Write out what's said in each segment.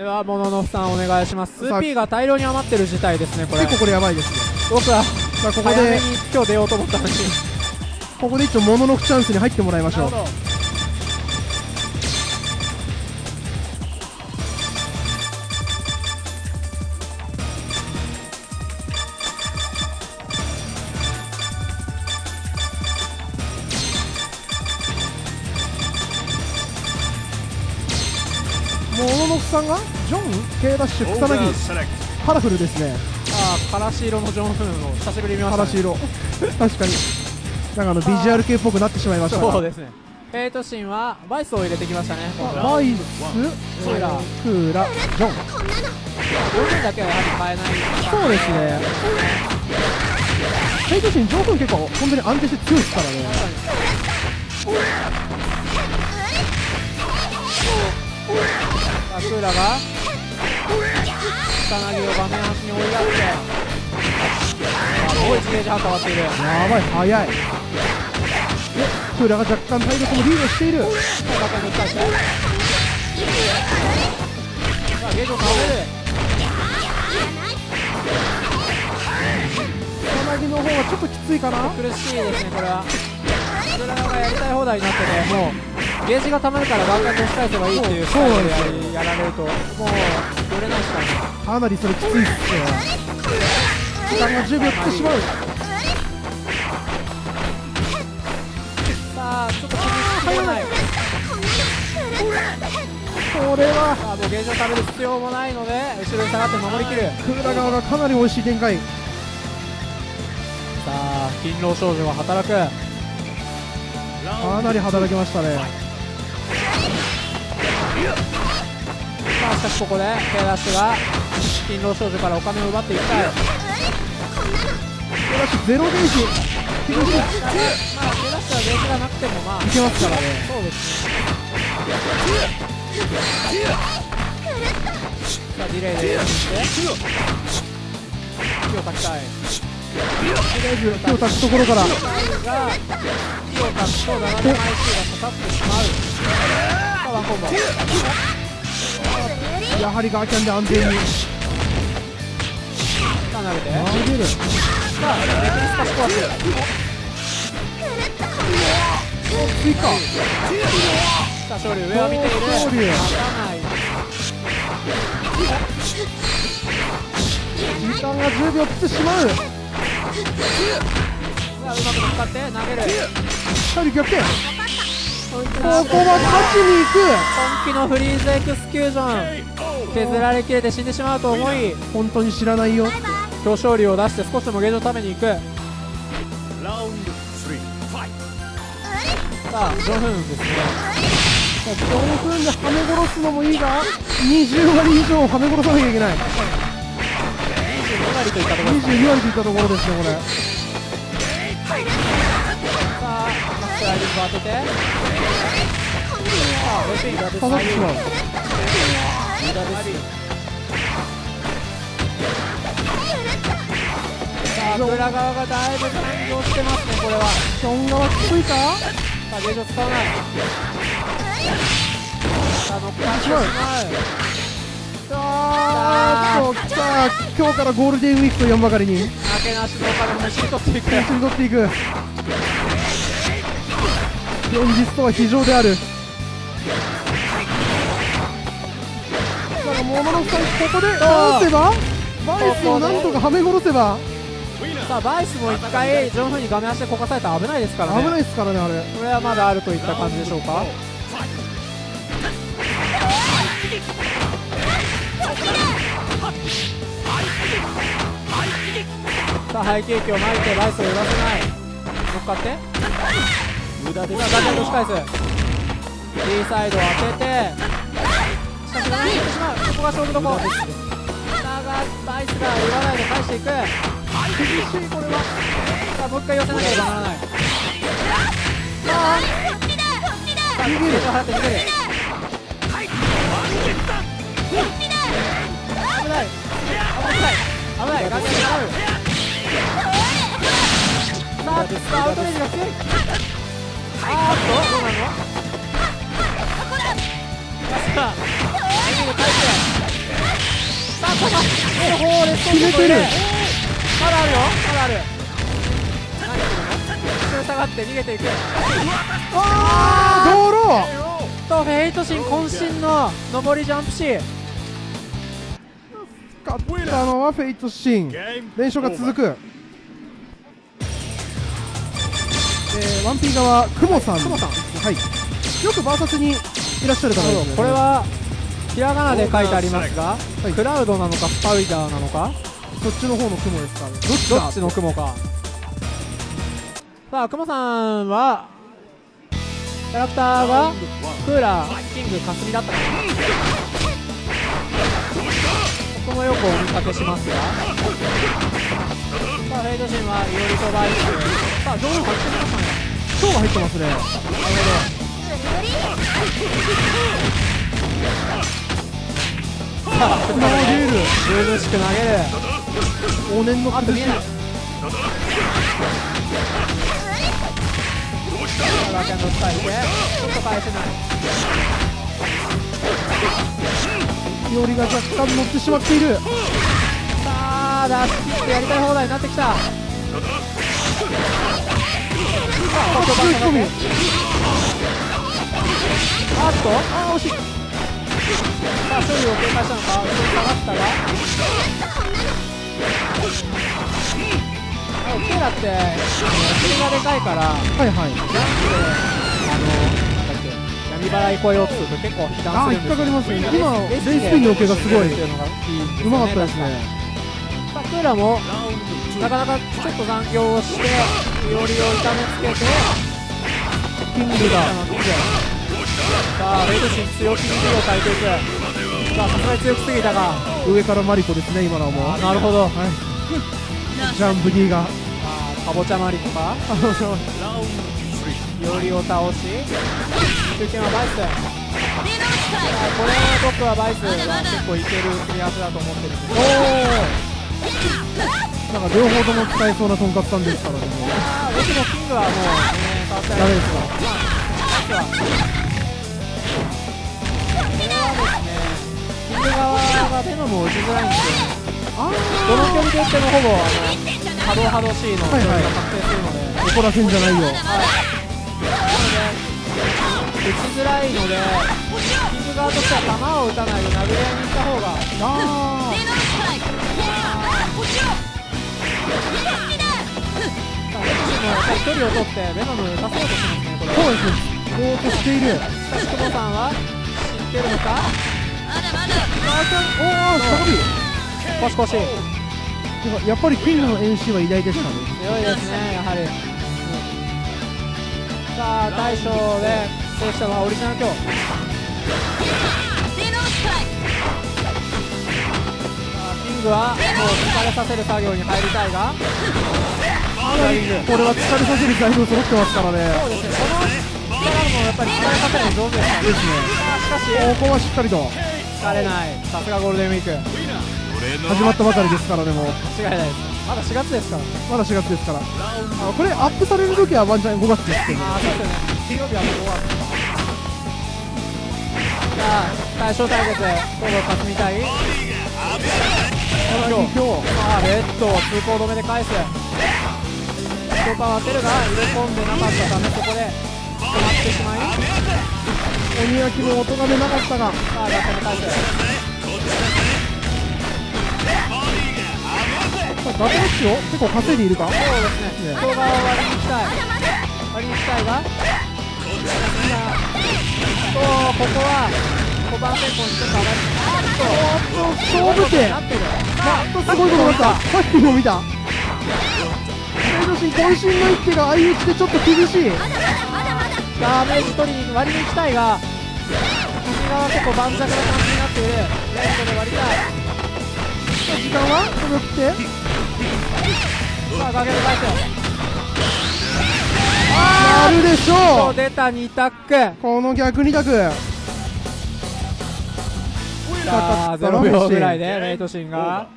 ではモノノフさんお願いします。2P が大量に余ってる事態ですねこれ。結構これやばいですね。僕はさあここでに今日出ようと思ったのに。ここで一応モノノフチャンスに入ってもらいましょう。モノノフさんが？K ダッシュ草薙.カラフルですね。ああからし色のジョンフンを久しぶりに見ました、ね、カラシ色。確かに。なんかあのビジュアル系っぽくなってしまいました。がそうですね。フェイトシンはバイスを入れてきましたね。バイス？クーラークーラジョン。4人だけはやはり変えない。そうですね。ヘイトシンジョン君結構本当に安定して強いですからね。さあクーラが草薙を画面端に追いやってあすごい自ゲージ発変わっている。やばい早い。でクーラが若干体力もリードしている。中に抜き返して。さあゲージを倒れる。草薙の方がちょっときついかな。苦しいですねこれは。クーラがやりたい放題になってて。もうゲージが溜まるからガンガンと押し返せばいいっていうスタイルでやりやられるともう寄れないしかないかなりそれきついっすよ時間が10秒切ってしまうさあちょっと厳しくないこれはさあもうゲージを食べる必要もないので後ろに下がって守りきる。クーラ側がかなり美味しい展開さあ勤労少女が働く。かなり働きましたねさあしかしここでッシュが勤労少女からお金を奪っていきたい。クーラッシュゼロゲージ厳しいまあッシュはゲージがなくてもまあいけますからね。そうですね。さあディレイで。やって火を焚きたいとりあえず手を立つところから。が火を焚くと斜め枚数が刺さってしまうさあワコンボやはりガーキャンで安全にさあ投げて投げるさあレクリスパスコアス追加さあ勝利上を見てい。る勝利待たない時間が10秒切ってしまうさあうまく乗って投げる2人逆転ここは勝ちに行本気のフリーズエクスキュージョン。削られきれて死んでしまうと思いく本当に知らないよ。表彰利を出して少しでもゲージを食べに行く.さあジョンフンですね。4分ではめ殺すのもいいが20割以上はめ殺さなきゃいけない。22割といったところですか22割といったところですねこれ。さあマックスライディング当ててさあレシーが出刺さってしまう無駄ですさあ裏側がだいぶ感情してますねこれはション側きついかさあゲージを使わないさあ乗っかってしまうあーっとさあ今日からゴールデンウィークと言わんばかりに負けなしのお金をむしり取っていく一緒に取っていく現実とは非常であるなんか桃のさんここで倒せば？バイスをなんとかはめ殺せば？さあバイスも一回上手に画面足でこかされたら危ないですからね。危ないですからねあれ。これはまだあるといった感じでしょうか。さあハイケーキを巻いてバイスを揺らせない。乗っかって。無駄ですガチャンと押し返す D サイドを当てて。しかし7に行ってしまうここが勝負どころだがバイスが言わないで返していく厳しいこれはさあもう一回寄せなければならないさあさあ逃げる払って逃げる危ない危ない危ないガチャンがあるさあアウトレイジが強いあーっとどうなの さあエンディング返しておおレッド決めてるまだあるよまだある何するの後ろ下がって逃げていくあー道路とフェイトシン渾身の上りジャンプシー勝ったのはフェイトシン連勝が続くえー、ワンピー側クモさんクモさんはいよくバーサスにいらっしゃる方ですね。これはひらがなで書いてありますが、はい。クラウドなのかスパウダーなのか？そっちの方のクモですか？どっちだ？どっちの雲か。さあ雲さんはキャラクターがクーラーキングかすみだった。かなここもよくお見かけしますが。さあフェイドシンはイオリとバイスさあ上手入ってみましたね。蝶が入ってますね。なるほどさあ投げる。ずうしく投げる。往年の崩しあっと見えないバーキャンド使いしてちょっと返せないいおりが若干乗ってしまっている。さあ出し切ってやりたい放題になってきたさあここバ吸い込みあっとあー惜しい。さあ処理を警戒した。のか後ろに下がった。があのケイラって。首がでかいからはいはい。ジャンプであのなんだっけ闇払い越えようとすると結構被弾あーするんです引っかかりますね。レ今レレイスピンの受けがすごいいうまかったですね。さあクーラもなかなかちょっと残業をしていおりを痛めつけてキングがさあレイドシン強気に手を変えていく。さあさすがに強くすぎたが上からマリコですね今のはもう。あなるほど。はい。ジャンプ D が。かぼちゃマリとかおりを倒し。中堅はバイス。これ僕はバイス。は結構いける組み合わせだと思ってるんですおおなんか両方とも使えそうなとんかつさんですからね。僕のキングはもう、ね、変わってないダメですかですねキング側がベノムを打ちづらいんですよどの距離で打ってもほぼあの波動波動 C の距離が確定するので、あ怒らせんじゃないよなので打ちづらいのでキング側としては弾を打たないで殴り合いに行った方があさあベノムも距離を取ってベノム打たそうとしますねこれ。あそうです。ねぼーっとしている。しかし久保さんはてるのか？おお下がり腰腰強なんかやっぱりキングの MC は偉大でしたね。いですねやはり。さあ大将で制したのはオリジナル今日さあキングはもう疲れさせる作業に入りたいが。これは疲れさせる材料揃ってますからね。そうですね。この力もやっぱり疲れさせるの上手ですからですねここはしっかりと。疲れない。さすがゴールデンウィーク。始まったばかりですからねも。う間違いないです。まだ4月ですから。まだ4月ですから。あこれアップされる時はワンチャン5月ですけど。ねああそうですよね金曜日はもう5月さあ対象対決東郷克美対今日。さあレッドを通行止めで返す。ストーパーを当てるが入れ込んでなかったためそこで止まってしまい鬼焼きも音がめなかったが。さあ逆に返すガトラッチを結構稼いでいるか？そうですね。人側を割りに行きたい。割りに行きたいが？さあとここは5番戦法にちょっと上がりあっと勝負手なってるあっとすごいことだったさっきも見た渾身の一手が相打ちでちょっと厳しいダメージ取りに割りに行きたいが右側結構盤石な感じになっているレンドで割りたい時間はそれを切ってさあ崖で返すなるでしょう出た2タックこの逆二択さあ0秒ぐらいでレイトシンが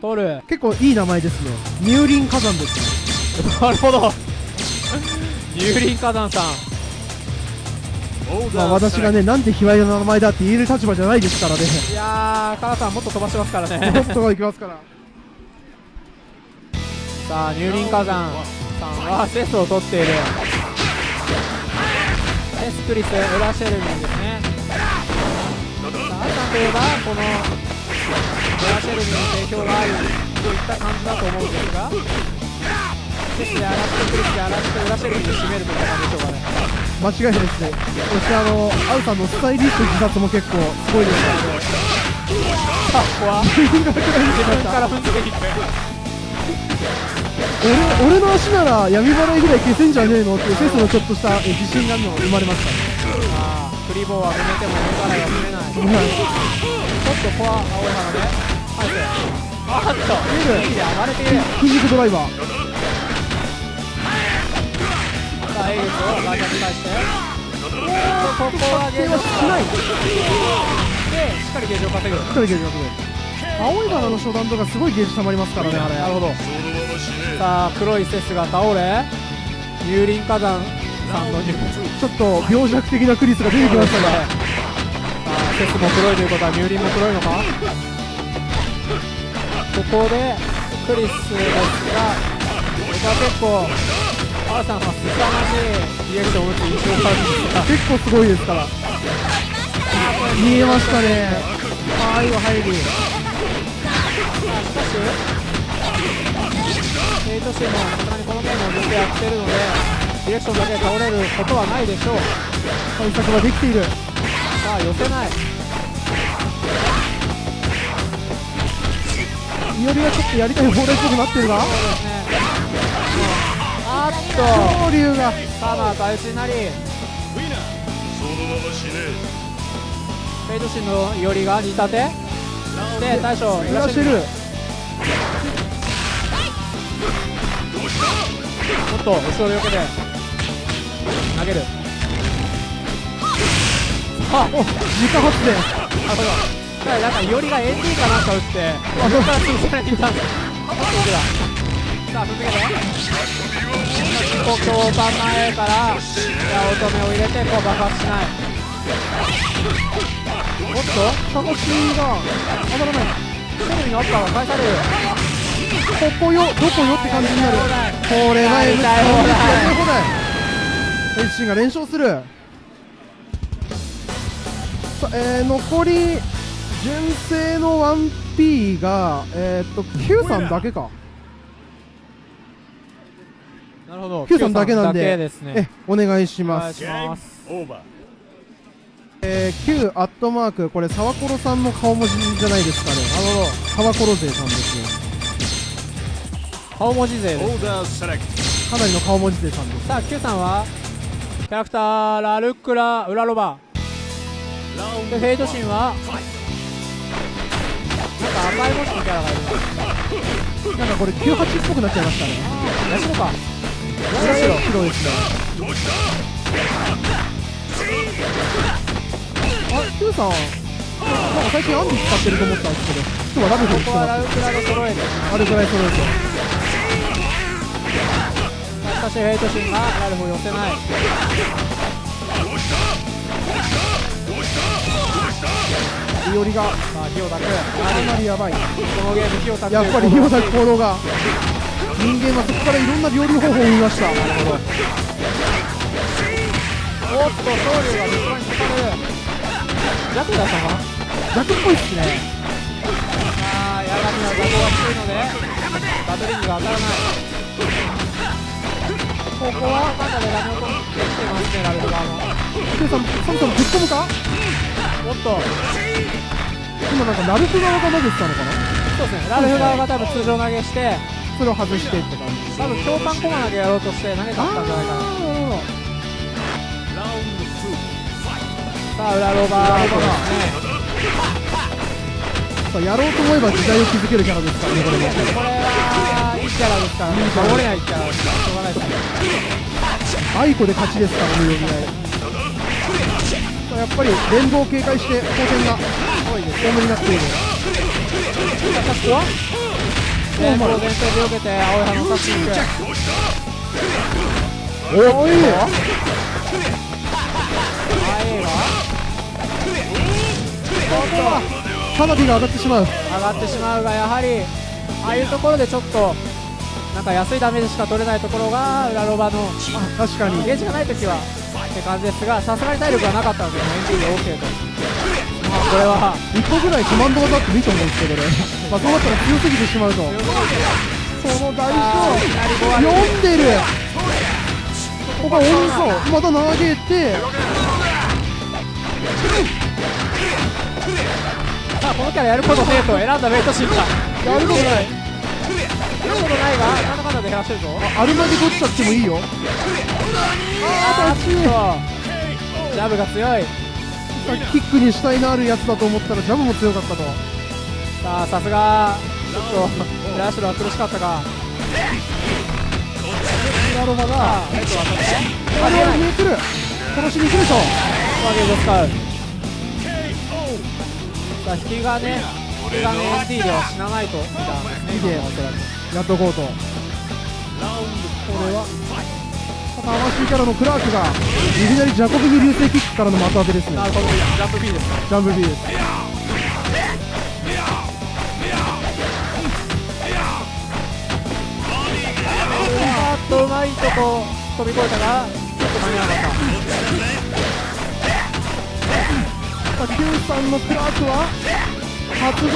取る結構いい名前ですね乳輪火山ですねなるほど乳輪火山さんまあ私がねなんで卑猥な名前だって言える立場じゃないですからね。いやーカナさんもっと飛ばしてますからね。もっといきますから。さあ乳輪火山さんはセスを取っている。セスクリスウラシェルミンですね。さあアルさんといえばこのウラシェルミンに定評があるといった感じだと思うんですがセスで荒らしてクリスで荒らしてウラシェルミンで締めるといった感じでしょうかね間違いないですね。そしてあのアウさんのスタイリッシュ自殺も結構すごいですからねあここは自分から踏んでいく俺俺の足なら闇払いぐらい消せんじゃねえのっていうセスのちょっとしたえ自信が生まれましたねああクリボーは踏めても闇払いは踏めないちょっとここは青い花で入ってあっといいで暴れている筋肉ドライバーさあエイリスをガーチャに返しておここはゲージしないでしっかりゲージを稼ぐしっかりゲージがすごい青い花の初段とかすごいゲージ溜まりますからねあれなるほどさあ黒いセスが倒れ乳輪火山さんの入ちょっと病弱的なクリスが出てきましたがさあセスも黒いということは乳輪も黒いのかここでクリスですが僕は結構アーさんは凄まじいリアクションを打つ印象があるんですが結構すごいですから。見えましたね。ああいい入りしかしヘイトシーもさすがにこのゲームをずっとやってるのでディレクションだけで倒れることはないでしょう。対策ができている。さあ寄せない。いおりがちょっとやりたい放題くなってるがそうですねあっと。恐竜がサマー大死なり。ヘイトシーのいおりが似立て。で大将揺らして。るもっと後ろで。避けて投げる。あお自家発電。なるほどだ。なんかいおりが AT かなんか打って。後ろから潰されていたんださあ続けてここ強板前から八乙女を入れてこう爆発しない。おっとサコシが当たらないテレビのアッパーが返される。ここよどこよって感じになる。これがやりたい放題放題エイチシンが連勝する。さえー、残り純正の 1P がえー、っと Q さんだけかなるほど。Q さんだけなんで。ね。えお願いしお願いします。ますオーバーえー、Q アットマークこれサワコロさんの顔文字じゃないですかね。なるほど。サワコロ勢さんですよ顔文字勢ですオーダーセレクトかなりの顔文字勢さんです。さあ Q さんはキャラクターラルクラウラロバ。ラウンでフェイトシンはなんか赤い文字のキャラがいる。なんかこれ98っぽくなっちゃいましたね。ヤシロか白白白ですねあ Q さんなんか最近アンディ使ってると思ったんですけど今日はラブフにしてここはラますルクラで揃えあれぐらい揃えてしか。しフェイトシンがラルフを寄せない。い。おりがさあ火を焚くかなりやばいこのゲーム火を焚くやっぱり火を焚く行動が人間はそこからいろんな料理方法を見ました。おっと昇竜が立派に刺される。ジャクだったかな逆っぽいっすね。ああヤガミは雑魚が低いのでバトリングが当たらない。ここはまだでダメを取ってきてますねラルフ側も Q さんサムさんぶっ込むか？おっと。今なんかラルフ側が投げてたのかな？そうですね。ラルフ側が多分通常投げしてそれを外してって感じ。多分強パンコマ投げやろうとして投げちゃったんじゃないかなあーなるほどラウンド2さあ裏ローバーですねさあやろうと思えば時代を築けるキャラですからねこれも。これ。はいいキャラですからね守れないキャラしょうがないですねアイコで勝ちですからね読み合いやっぱり連動を警戒して当選が多めに。なっているさあここは前方前線で避けて青い花を刺していくおいはいが花火が上がってしまう上がってしまうがやはりああいうところでちょっとなんか安いダメージしか取れないところが裏ロバの確かにゲージがない時はって感じですがさすがに体力がなかったので NT で OK とまあこれは1個ぐらいコマンド技あってもいいと思うんですけどね。まあそうなったら強すぎてしまうと。その大あーいきなり5割読んでる。ここは温存また投げて。さあこのキャラやることねえと選んだベイトシーンがやることないやることないがなんだかんだで減らしてるぞ。アルマで取っちゃってもいいよ。あーっとジャブが強いキックに主体のあるやつだと思ったらジャブも強かったと。さあさすが。ちょっとフラッシュは苦しかったか。ラロマがさあヘッド渡って。あれは見えてる。殺しに行くでしょ。ワゲージを使うさあ引き金。引き金 ND では死なないと。見たんですねやっとこうと。これは魂キャラのクラークがいきなりジャコビ流星キックからの的当てですね。なるほどジャンプ B です。ジャンプ B です。あーっとうまいとこ飛び越えたがちょっと間に合わな。かっさあ Q さんのクラークは発動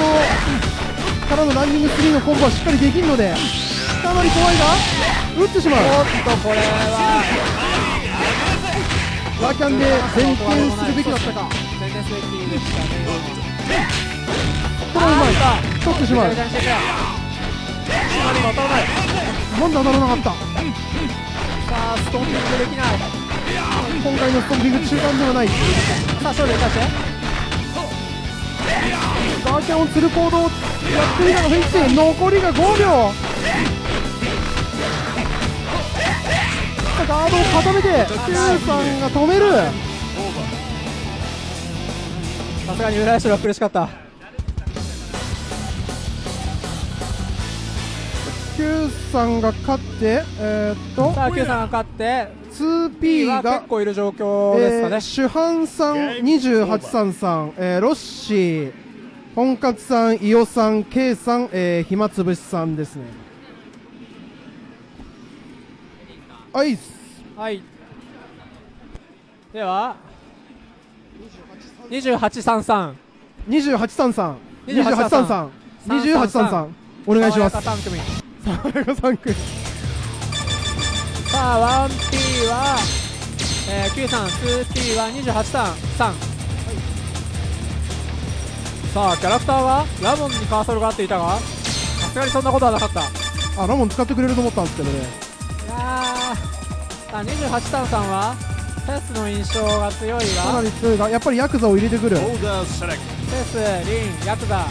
からのランニング3のコンボはしっかりできるのでかなり怖いが？打ってしまう。たおっとこれは。ラキャンで前転するべきだったか。全然すべきでしたねこれはうまい。あ取ってしまう。なんで当たらなかったさあストンピングできない。今回のストンピング中間ではない。さあ勝利を出してガーキャンを釣る行動をやっていたがフェイクス。残りが5秒ガードを固めて Q さんが止める。さすがに浦安は苦しかった。Q さんが勝ってえーっとさあ Q さんが勝って 2P はが結構いる状況ですかね、えー主犯さん2833、えーロッシー本格さん伊尾さん K さん、えー暇つぶしさんですね。アイスはい。では2833 2833 2833 2833お願いします。爽やか3組。爽やか3組。さあ 1P は、えー、Q さん 2P は2833さあキャラクターはラモンにカーソルが合っていたがさすがにそんなことはなかった。いあラモン使ってくれると思ったんですけどね。やーあ2833はフェスの印象が強いかながり強いがやっぱりヤクザを入れてくる.フェス、リン、ヤクザ。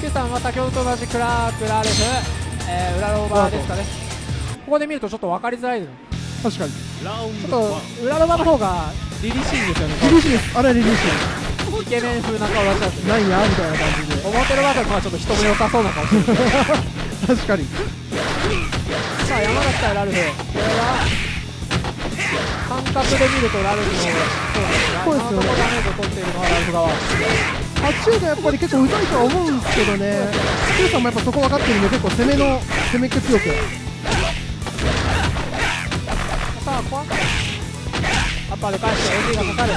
Q さんは先ほどと同じクラーク、ラルフ、えー、裏ローバーですかね。ここで見るとちょっと分かりづらいの。確かに。ちょっ.と裏ローバーの方が凛々しいんですよね。リリーシです。あれリリーシイケメン風な顔出しちゃってなんやみたいな感じで。表のバージョンの方がちょっと人も良さそうな顔してる 確かに。さあ山崎対ラルフこれは感覚で見るとラルフのそうですそうですよね。ころダメージを取っているのはラルフ側八中がやっぱり結構うざいとは思うんですけどね Q さんもやっぱそこ分かってるんで結構攻めの攻めっ気強く。さあここはアッパーで返して AD がかかる。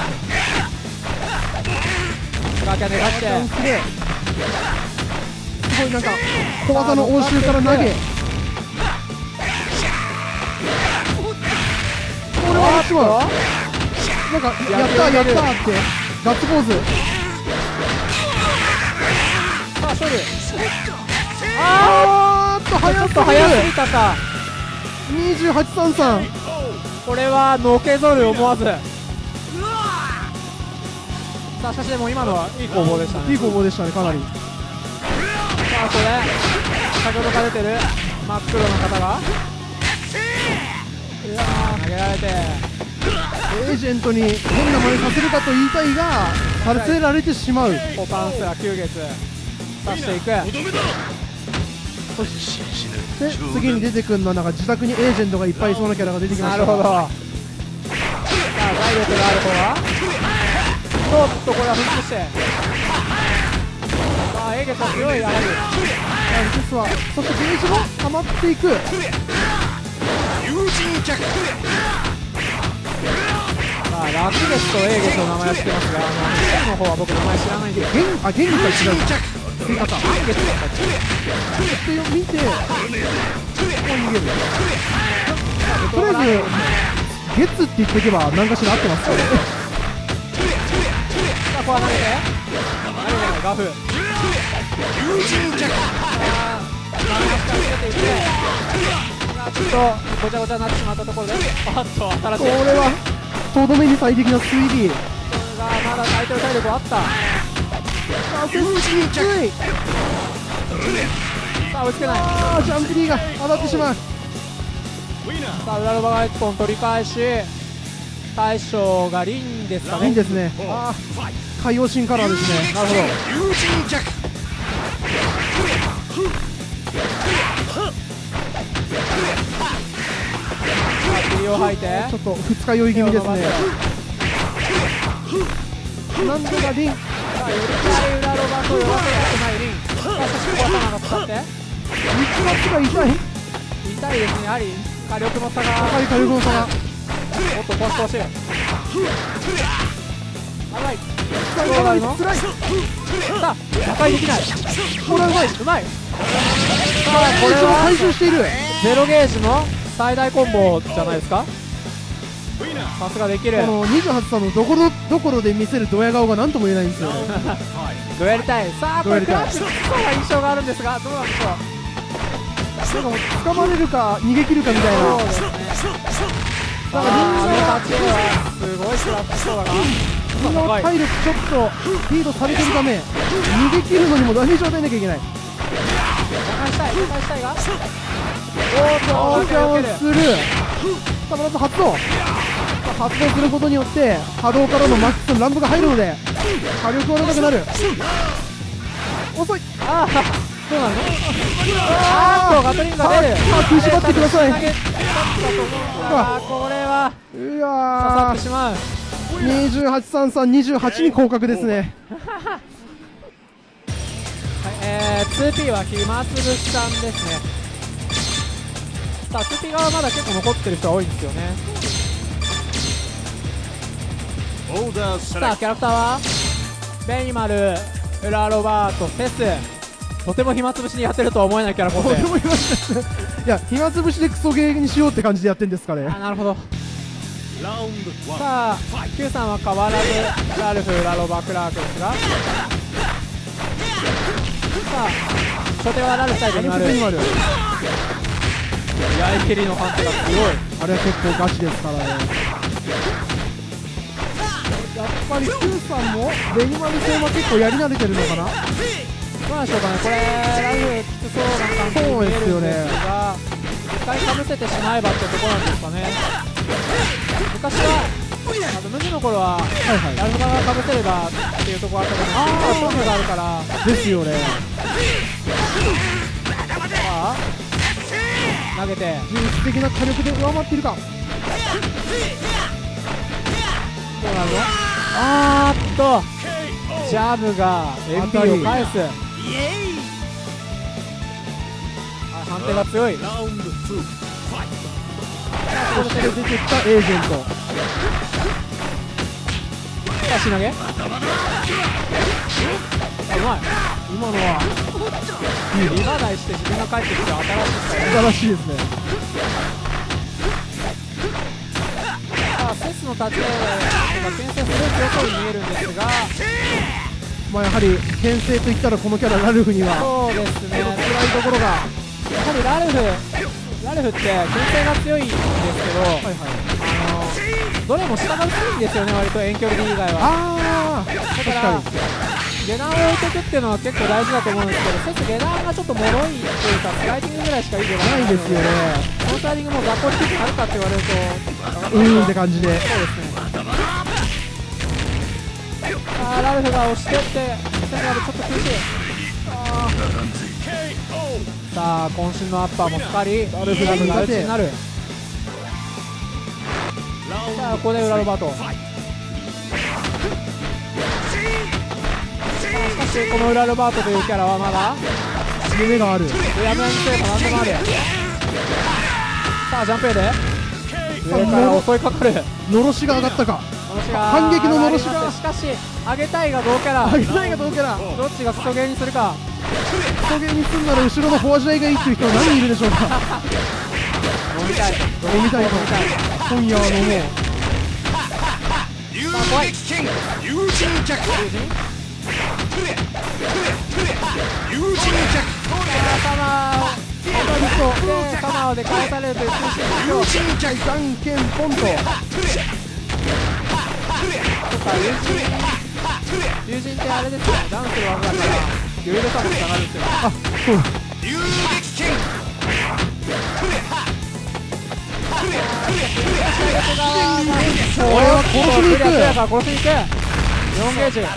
ガーキャンで出して。すごいなんか小技の応酬から投げあっちはなんかやったやったってガッツポーズさあ勝利あーっとちょ早すっと早すぎたか2833これはのけぞる思わずさあしかしでも今のはいい攻防でしたねいい攻防でしたねかなりさあこれ先ほどから出てる真っ黒な方がいやー投げられてエージェントに変な真似させるかと言いたいがさせられてしまうポパンスラ9月刺していく。そして次に出てくるのはなんか自宅にエージェントがいっぱいいそうなキャラが出てきました。なるほど。さあ体力がある方は？おっとこれは復帰して。さあエーゲスは強いやはりリスはそしてゲージも溜まっていく。友人脚まあラクレスとエーゲスの名前は知ってますがあのシの方は僕名前知らないんでゲンあゲンリか違う。か追加かエーゲスだったっけって見てもう逃げるとりあえずゲッツって言っておけば何かしら合ってますよね。さあここは投げて投げてガフちょっとごちゃごちゃになってしまったところで。あっと新しい。これはとどめに最適な推理がまだ相手の体力はあった。友人脚ついさあ追いつけない。あージャンプリーが当たってしまう。さあ裏ロバが1本取り返し。大将がリンですかね。いいんですね。あ海洋神カラーですね。なるほどを吐いてちょっと二日酔い気味ですね。なんとかリン？さあよりたい裏ロバと弱せたくないリンさあそしてこ頭が。使って三つ月が痛い痛いですねやはり。火力の差が高い火力の差がおっと腰腰長い使い。方につらい。さあ破壊できない。これはうまい。うまいさあこれは回収しているゼロゲージの最大コンボじゃないですか？さすができる。この28さんのどころどころで見せるドヤ顔が何とも言えないんですよ。ね どうやりたい？さあこれクラッシュつきそうな印象があるんですがどうなんでしょう？なんか捕まれるか逃げ切るかみたいな。そうですねなんかあの立ち絵はすごい食らってそうだな。みんな高い体力ちょっとリードされてるため逃げ切るのにもダメージを与えなきゃいけないしたい打開したいがおっとージャン避けるするさあまず発動発動することによって波動からのマックスの乱舞が入るので火力は高くな。る遅いああどうなのあーっとガトリンが出るあ食いしばってください投げたと思ったがこれはう刺さわってしまう283328に降格ですねえー、2P は暇つぶしさんですね。さあ 2P 側はまだ結構残ってる人が多いんですよね。オーダーセレクさあキャラクターはベニマルウラロバートセス。とても暇つぶしにやってるとは思えないキャラ構成。い いや暇つぶしでクソゲーにしようって感じでやってんですかねあなるほど。ラウンドワンさあ Q さんは変わらずラルフウラロバクラークですが初手はラルフ対ベニマルベニマルやい蹴りの判定が強い。あれは結構ガチですからね。やっぱり Q さんもベニマル戦は結構やり慣れてるのかな？どうなんでしょうかねこれラルフきつそうな感じに見えるんですが一回かぶせてしまえばってとこなんですかね。昔はあの無地の頃ははいはラルフ側がかぶせればっていうところあったけど今は勝負があるから。いですよね。さあ投げて。技術的な火力で上回っているか。どうなるの？あーっと。ジャブが MP を返す。あ判定が強い。ラウンドツーそして出てきたエージェント足投げ。あうまい今のは。リバダイして自分が帰ってきて新しいスタイル素晴らしいですねさあセスの立ち絵が牽制すごい強そうに見えるんですがまあやはり牽制といったらこのキャララルフにはそうですね辛いところがやはりラルフラルフって牽制が強いんですけど、はいはいどれも下が薄いんですよね割と遠距離以外は。ああだ確からかに下段を置いていくっていうのは結構大事だと思うんですけどセス下段がちょっと脆いというかスライディングぐらいしかいい出ないですよね。このスライディングも雑魚低くなるかって言われるとうーんって感じでそうですねあーラルフが押してってセンガルちょっと苦しいさあ渾身のアッパーも光りラルフがマルチになるさあここで裏ロバート。しかしこのウラルバートというキャラはまだ夢がある。うやむやにすれば何でもある。さあジャンプで。上から襲いかかる。のろしが上がったか。反撃ののろしが。しかし上げたいが同キャラ。あげないがどうかなどっちがクソゲーにするか。人芸にすんなら後ろのフォア試合がいいっていう人は何人いるでしょうか。飲みたい。飲みたいと今夜は飲もう遊撃剣友人脚友人脚サマーでサマーで返され。るという推進脚じゃんけんポンととか友人友人ってあれ。ですよダンスの技だから余裕でさもつながるんですよあそう撃剣俺は殺しに行く。殺しに行く。4ゲージ。か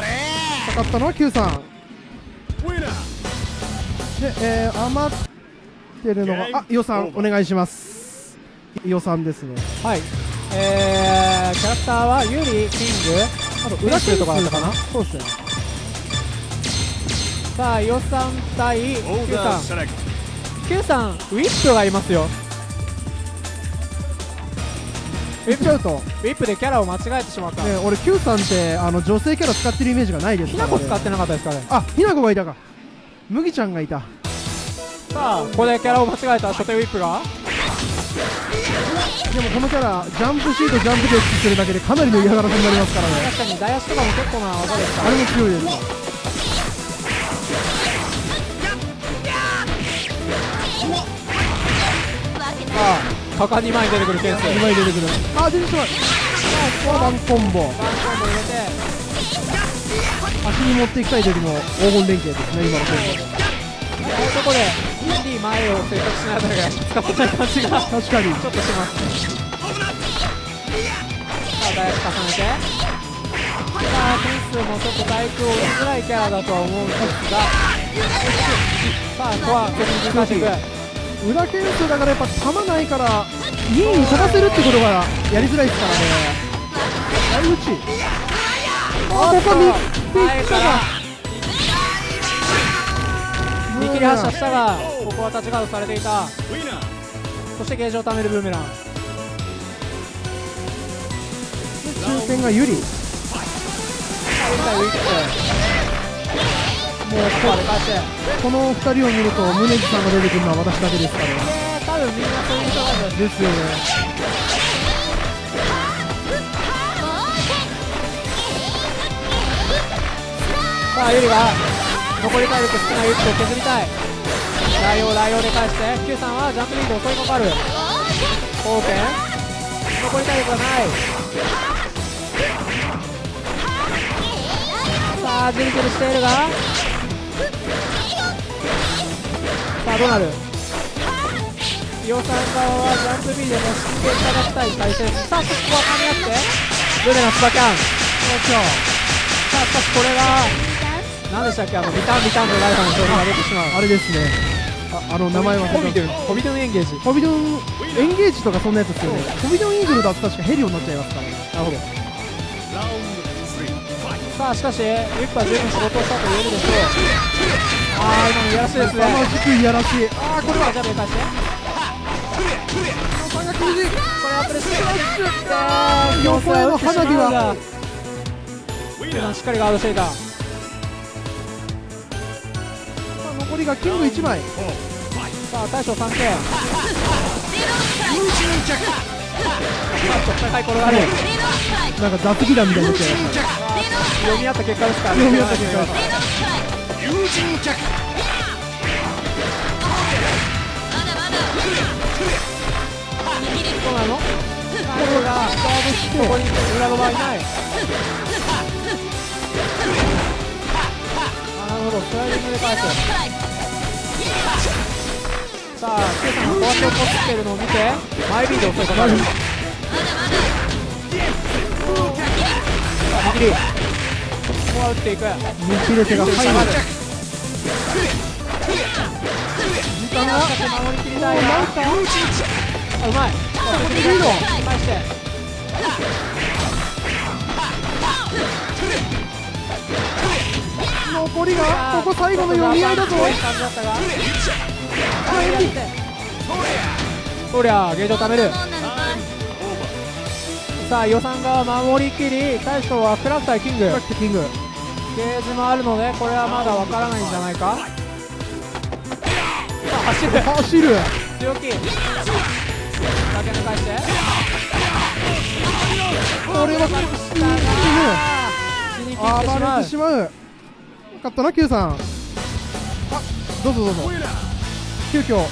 かったのは Q さん。で、えー、余ってるのがあ伊代さんお願いします。伊代さんですね。はい。えー、キャラクターはユーリキング。あと裏キルとかだったかな。そうですね。さあ伊代さん対オ Q さん。Q さんウィップがいますよ言っちゃうと、ウィップでキャラを間違えてしまった。ね、俺 Q さんってあの女性キャラ使ってるイメージがないですひなこ使ってなかったですかね？あひなこがいたか。麦ちゃんがいた。さあここでキャラを間違えた初手ウィップが？でもこのキャラジャンプシートジャンプでするだけでかなりの嫌がらせになりますからね。確かにダイヤシとかも結構な技ですから。あれも強いです果敢に前に出てくるケース2枚出てくる。あ出てしまうワンコンボ。ワンコンボ入れて足に持っていきたい時の黄金連携ですね今のコンこういうとこでインディ前を選択しなが使って。ない感じがちょボ確かにっとしますさあダイヤシ重ねて。さあ点数もちょっと対空を打ちづらいキャラだとは思うんですが。さあここは敵に分解していく裏剣数だからやっぱ弾ないから2位に飛ばせるってことがやりづらいですからね。相打ちあここに前か。ら見切り発射したがここはタッチガードされていた。そしてゲージを貯めるブーメラン。中堅が有利もうここの2人を見ると宗地さんが出てくるのは私だけです。からね多分みんなそういう人です。よねさあユリが残り体力少ないウィップを削りたいライオンライオンで返して Q さんはジャンプリード襲いかかる貢献残り体力がないさあジルジルしているがさあどうなる？伊尾さん側はジャンプ B でも死んでいただきたい体勢です。さあそこは噛み合って？ルネのスパキャンさあしかしこれが何でしたっけ？あのビタンビタンのライフの勝利が出てしまう。あれですね。ああの名前は。ホビドゥンホビドゥンエンゲージ。ホビドンエンゲージとかそんなやつですよね。ホビドンイーグルだと確かヘリオになっちゃいますから。ねなるほど。ラウンド3ファイさあしかしウィップは十分仕事をしたと言えるでしょうああ今のいやらしいですね。まじくいやらしいああこれはじゃあ返して三が厳しいこれアップルして横への花火はしっかりガードしていた残りがキング1枚。さあ大将3点。高い転がるなんか雑技団みたいになっちゃいました。読み合った結果ですから読み合った結果です友人脚どうなの大将がサーブしてここに裏の場合いないあなるほどスライディングで返すさあ Q さんがこうやって起こってるのを見てマイビーで襲いかかるさあ握りここは打っていく見切れ手が入る下がる時間が守りきりたいなあうまいリード返して残りがここ最後の読み合いだぞそりゃゲージを貯めるさあ予算が守りきり。大将はクラフ対キング。キングゲージもあるのでこれはまだわからないんじゃないか？走る。走る強気。だけ抜かして。これは死に切ってし暴まうれてしまう。よかったな Q さん。あどうぞどうぞ.急遽